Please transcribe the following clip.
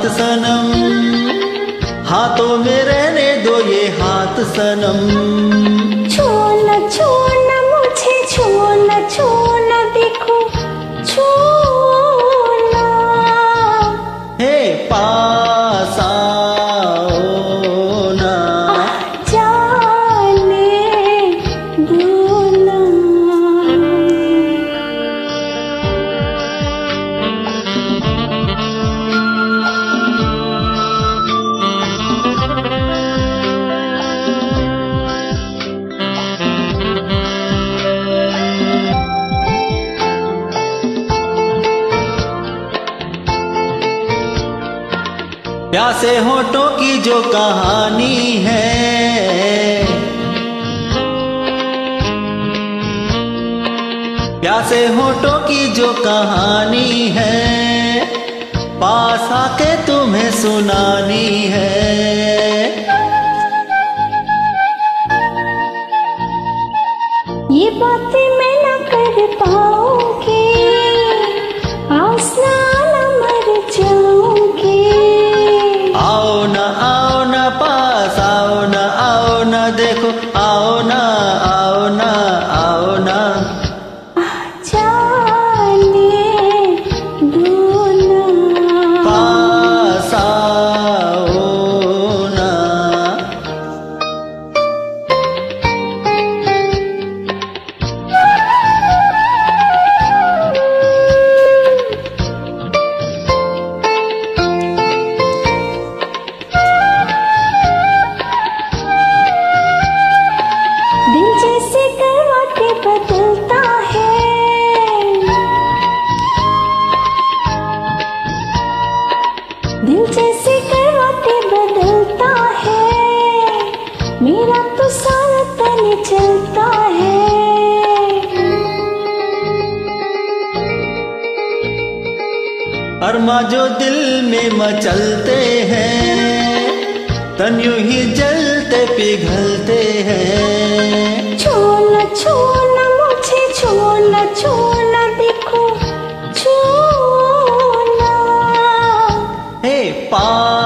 हाथ सनम। हाथों में रहने दो ये हाथ सनम। प्यासे होठों की जो कहानी है। प्यासे होठों की जो कहानी है, पास आके तुम्हें सुनानी है। दिल जैसे करवाटे बदलता है। मेरा तो सारा तन चलता है। अरमा जो दिल में मचलते हैं तन यूँ ही जलते पिघलते हैं। छोना छोना मुझे छोना छोना छोना हे पास